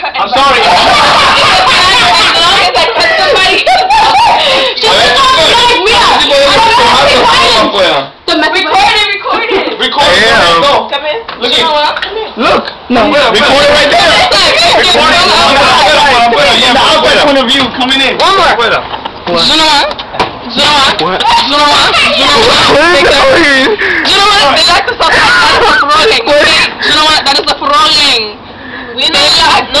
gonna cut. I'm sorry. Look You know at- what? Come in. Look. No. Record it right there. Record it. Yeah, The outside afuera. point of view coming in. One more. Afuera. Zunoma. Zunoma. What? Zunoma. What is that weird? Zunoma. They like to stop. That is the frogging. Okay. Zunoma. That is the frogging. We know. No,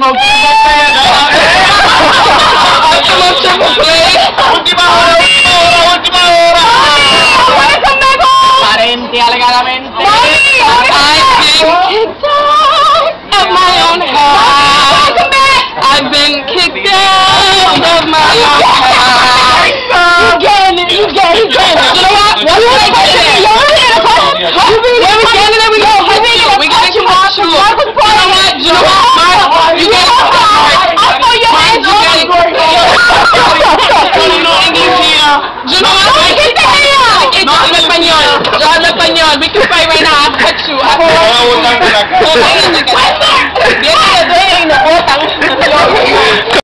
Última hora. Parente alegadamente been kicked out of my own house. I've been kicked out of my own house. You get it, you get it, you get it. You know what? What's the question? You When we get it, we go. We gotta keep on You know what? You know what? You get it. I'll throw your hands up. No English here. You know what? Yo hablo español. Yo hablo español. We can fight right now. I'll cut you. I'll Voy a botar por acá. cut you.